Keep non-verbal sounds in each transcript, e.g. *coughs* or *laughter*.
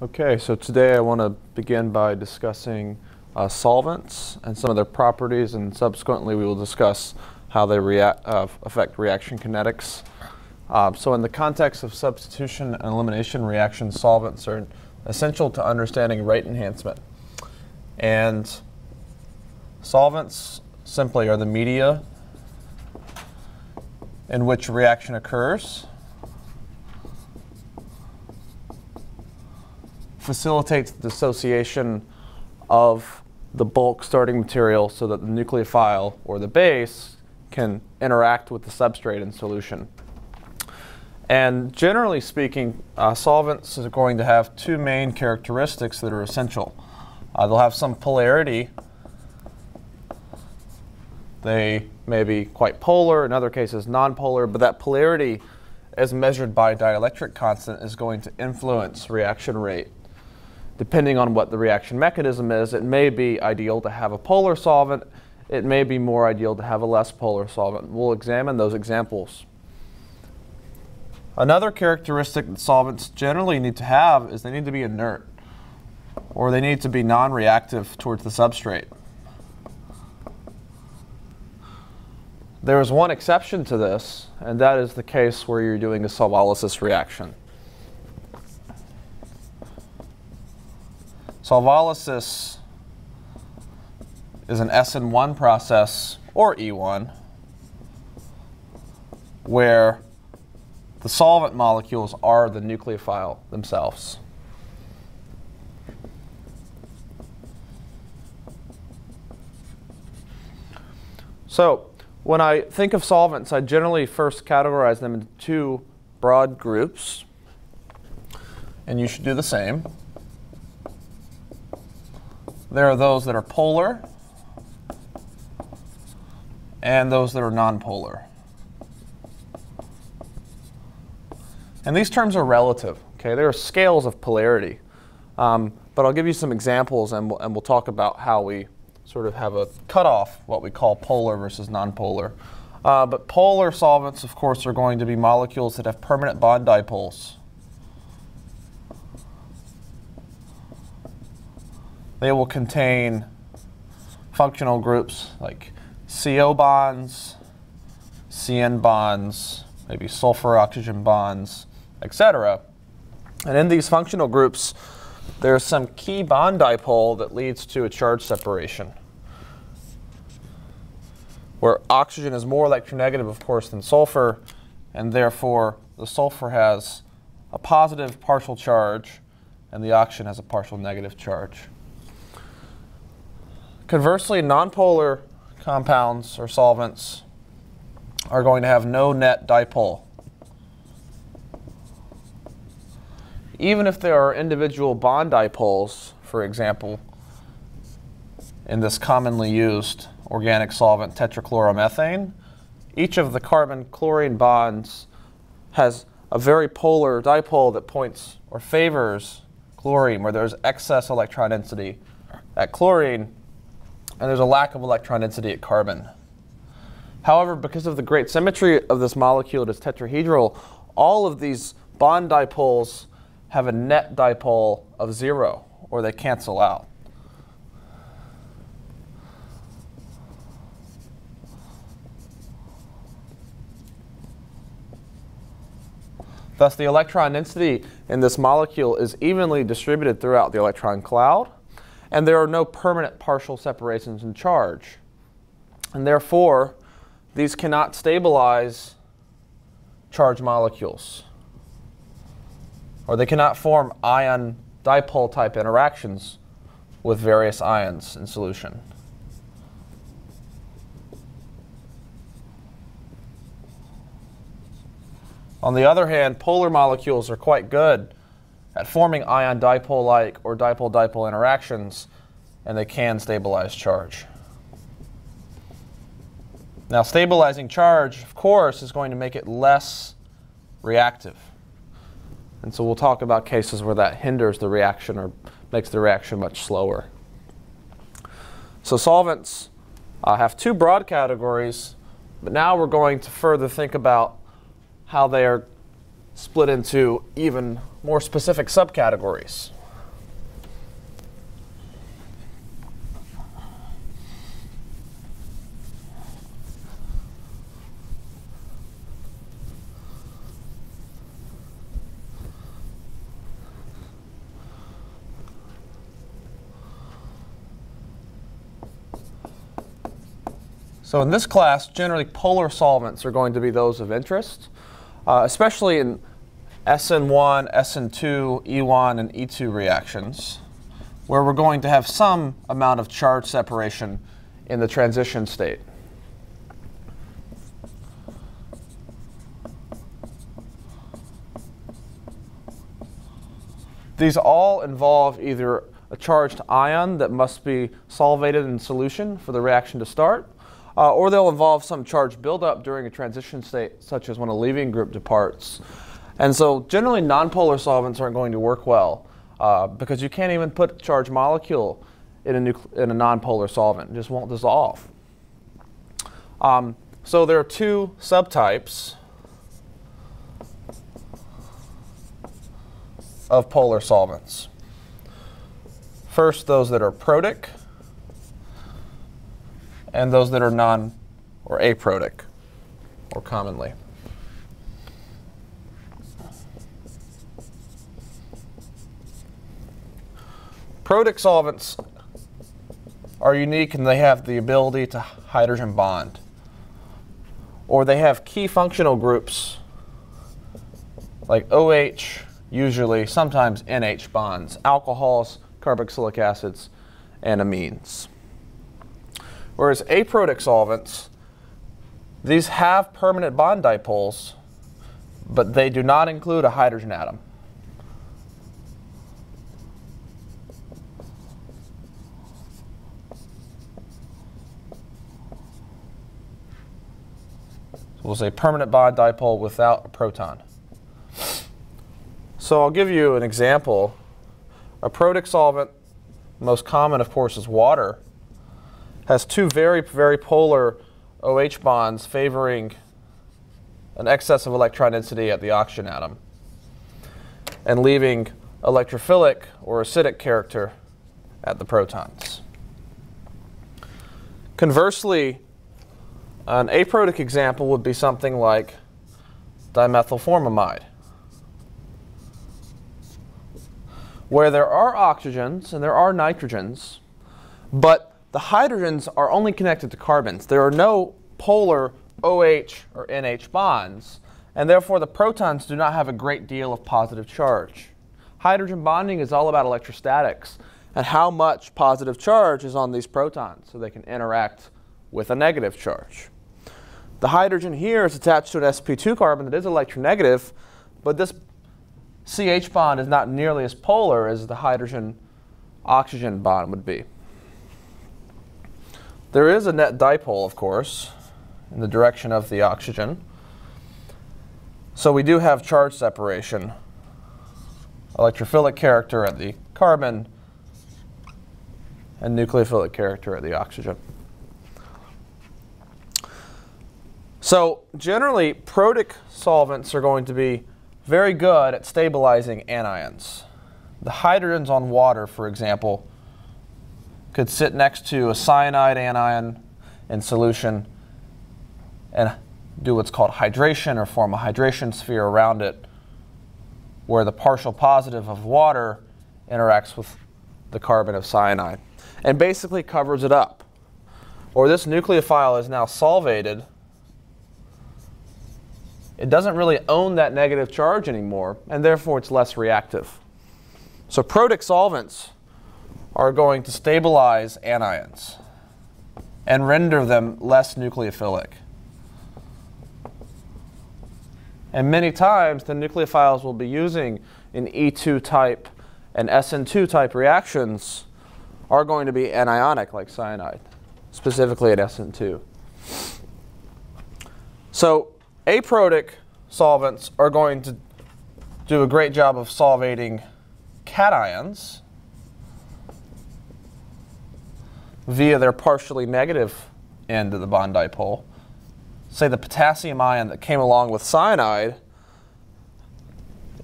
Okay, so today I want to begin by discussing uh, solvents and some of their properties, and subsequently we will discuss how they react, uh, affect reaction kinetics. Um, so in the context of substitution and elimination reactions, solvents are essential to understanding rate enhancement. And solvents simply are the media in which reaction occurs. Facilitates the dissociation of the bulk starting material so that the nucleophile or the base can interact with the substrate in solution. And generally speaking, uh, solvents are going to have two main characteristics that are essential. Uh, they'll have some polarity. They may be quite polar, in other cases nonpolar, but that polarity as measured by dielectric constant is going to influence reaction rate depending on what the reaction mechanism is, it may be ideal to have a polar solvent. It may be more ideal to have a less polar solvent. We'll examine those examples. Another characteristic that solvents generally need to have is they need to be inert, or they need to be non-reactive towards the substrate. There is one exception to this, and that is the case where you're doing a solvolysis reaction. Solvolysis is an SN1 process, or E1, where the solvent molecules are the nucleophile themselves. So when I think of solvents, I generally first categorize them into two broad groups, and you should do the same. There are those that are polar and those that are nonpolar. And these terms are relative. Okay, there are scales of polarity. Um, but I'll give you some examples and we'll, and we'll talk about how we sort of have a cutoff, what we call polar versus nonpolar. Uh, but polar solvents, of course, are going to be molecules that have permanent bond dipoles. They will contain functional groups like CO bonds, CN bonds, maybe sulfur oxygen bonds, etc. And in these functional groups, there's some key bond dipole that leads to a charge separation, where oxygen is more electronegative, of course, than sulfur, and therefore the sulfur has a positive partial charge, and the oxygen has a partial negative charge. Conversely, nonpolar compounds or solvents are going to have no net dipole. Even if there are individual bond dipoles, for example, in this commonly used organic solvent tetrachloromethane, each of the carbon-chlorine bonds has a very polar dipole that points or favors chlorine, where there's excess electron density. At chlorine, and there's a lack of electron density at carbon. However, because of the great symmetry of this molecule, it is tetrahedral, all of these bond dipoles have a net dipole of zero, or they cancel out. Thus, the electron density in this molecule is evenly distributed throughout the electron cloud and there are no permanent partial separations in charge. And therefore, these cannot stabilize charged molecules. Or they cannot form ion dipole type interactions with various ions in solution. On the other hand, polar molecules are quite good at forming ion dipole-like or dipole-dipole interactions, and they can stabilize charge. Now, stabilizing charge, of course, is going to make it less reactive. And so we'll talk about cases where that hinders the reaction or makes the reaction much slower. So solvents uh, have two broad categories, but now we're going to further think about how they are split into even more specific subcategories. So in this class, generally polar solvents are going to be those of interest uh, especially in SN1, SN2, E1, and E2 reactions, where we're going to have some amount of charge separation in the transition state. These all involve either a charged ion that must be solvated in solution for the reaction to start, uh, or they'll involve some charge buildup during a transition state, such as when a leaving group departs. And so generally nonpolar solvents aren't going to work well uh, because you can't even put a charged molecule in a, in a nonpolar solvent. It just won't dissolve. Um, so there are two subtypes of polar solvents. First, those that are protic, and those that are non or aprotic, or commonly. Protic solvents are unique and they have the ability to hydrogen bond. Or they have key functional groups like OH, usually, sometimes NH bonds, alcohols, carboxylic acids, and amines. Whereas aprotic solvents, these have permanent bond dipoles, but they do not include a hydrogen atom. So we'll say permanent bond dipole without a proton. So I'll give you an example. A protic solvent, most common of course is water, has two very, very polar OH bonds favoring an excess of electron density at the oxygen atom and leaving electrophilic or acidic character at the protons. Conversely, an aprotic example would be something like dimethylformamide. where there are oxygens and there are nitrogens, but the hydrogens are only connected to carbons. There are no polar OH or NH bonds, and therefore the protons do not have a great deal of positive charge. Hydrogen bonding is all about electrostatics and how much positive charge is on these protons so they can interact with a negative charge. The hydrogen here is attached to an sp2 carbon that is electronegative, but this CH bond is not nearly as polar as the hydrogen-oxygen bond would be. There is a net dipole, of course, in the direction of the oxygen. So we do have charge separation, electrophilic character at the carbon, and nucleophilic character at the oxygen. So generally, protic solvents are going to be very good at stabilizing anions. The hydrogens on water, for example, could sit next to a cyanide anion in solution and do what's called hydration or form a hydration sphere around it where the partial positive of water interacts with the carbon of cyanide and basically covers it up. Or this nucleophile is now solvated it doesn't really own that negative charge anymore, and therefore it's less reactive. So protic solvents are going to stabilize anions and render them less nucleophilic. And many times the nucleophiles we'll be using in E2 type and SN2 type reactions are going to be anionic like cyanide, specifically at SN2. So Aprotic solvents are going to do a great job of solvating cations via their partially negative end of the bond dipole. Say the potassium ion that came along with cyanide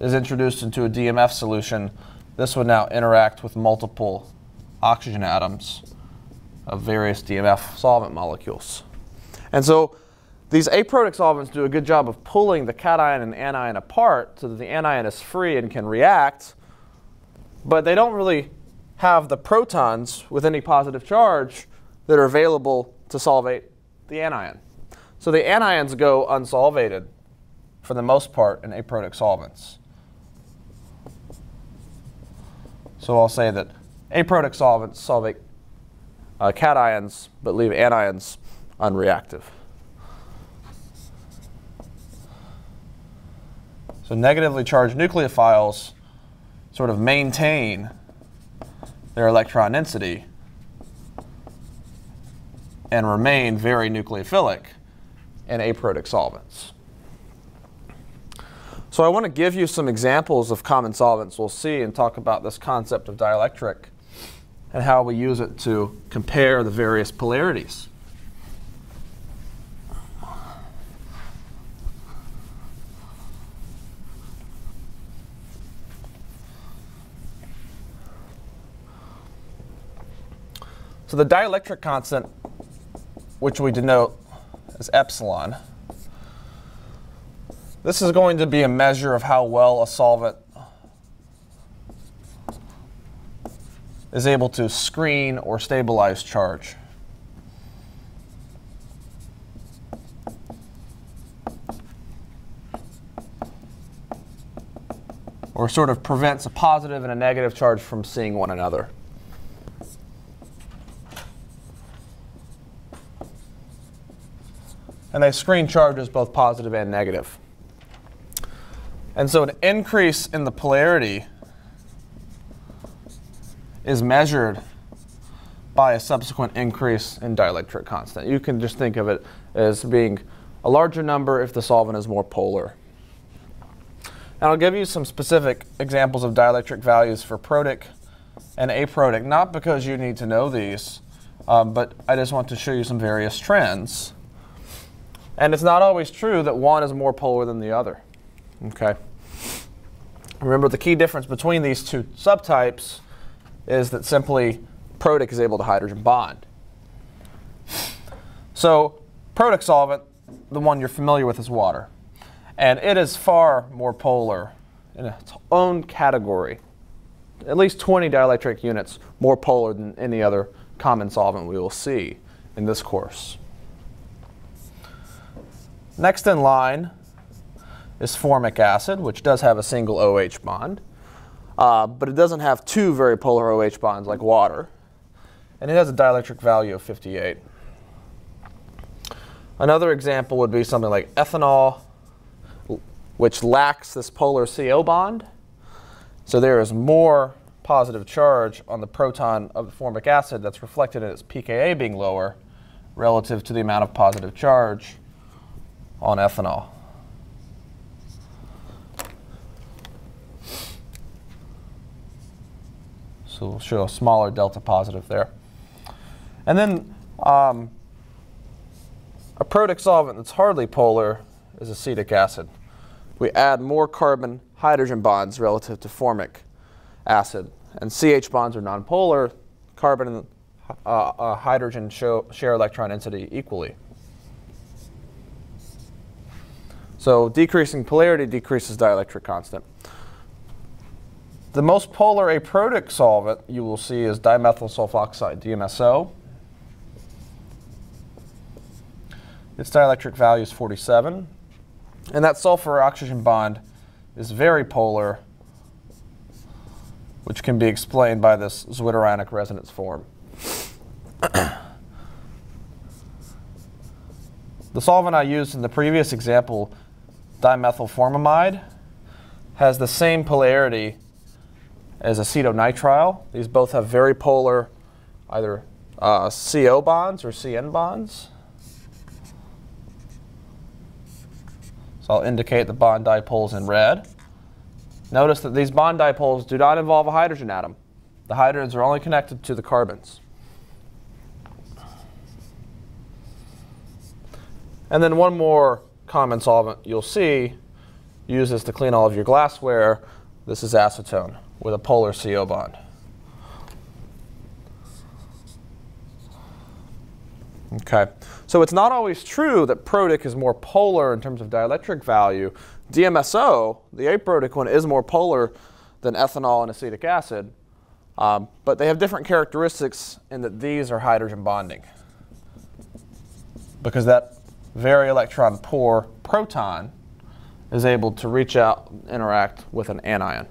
is introduced into a DMF solution. This would now interact with multiple oxygen atoms of various DMF solvent molecules. And so these aprotic solvents do a good job of pulling the cation and anion apart so that the anion is free and can react, but they don't really have the protons with any positive charge that are available to solvate the anion. So the anions go unsolvated for the most part in aprotic solvents. So I'll say that aprotic solvents solvate uh, cations but leave anions unreactive. So negatively charged nucleophiles sort of maintain their electron density and remain very nucleophilic in aprotic solvents. So I want to give you some examples of common solvents we'll see and talk about this concept of dielectric and how we use it to compare the various polarities. So the dielectric constant, which we denote as epsilon, this is going to be a measure of how well a solvent is able to screen or stabilize charge. Or sort of prevents a positive and a negative charge from seeing one another. And they screen charges both positive and negative. And so an increase in the polarity is measured by a subsequent increase in dielectric constant. You can just think of it as being a larger number if the solvent is more polar. And I'll give you some specific examples of dielectric values for protic and aprotic, not because you need to know these, um, but I just want to show you some various trends. And it's not always true that one is more polar than the other. Okay. Remember the key difference between these two subtypes is that simply protic is able to hydrogen bond. So protic solvent, the one you're familiar with is water. And it is far more polar in its own category, at least 20 dielectric units more polar than any other common solvent we will see in this course. Next in line is formic acid, which does have a single OH bond, uh, but it doesn't have two very polar OH bonds like water. And it has a dielectric value of 58. Another example would be something like ethanol, which lacks this polar CO bond. So there is more positive charge on the proton of the formic acid that's reflected in its pKa being lower relative to the amount of positive charge on ethanol. So we'll show a smaller delta positive there. And then um, a protic solvent that's hardly polar is acetic acid. We add more carbon hydrogen bonds relative to formic acid. And CH bonds are nonpolar. Carbon and uh, uh, hydrogen show, share electron density equally. So decreasing polarity decreases dielectric constant. The most polar aprotic solvent you will see is dimethyl sulfoxide, DMSO. Its dielectric value is 47. And that sulfur-oxygen bond is very polar, which can be explained by this zwitterionic resonance form. *coughs* the solvent I used in the previous example dimethylformamide has the same polarity as acetonitrile. These both have very polar either uh, CO bonds or CN bonds. So I'll indicate the bond dipoles in red. Notice that these bond dipoles do not involve a hydrogen atom. The hydrogens are only connected to the carbons. And then one more common solvent you'll see uses to clean all of your glassware. This is acetone with a polar CO bond. Okay, so it's not always true that protic is more polar in terms of dielectric value. DMSO, the aprotic one, is more polar than ethanol and acetic acid, um, but they have different characteristics in that these are hydrogen bonding. because that very electron poor proton is able to reach out interact with an anion.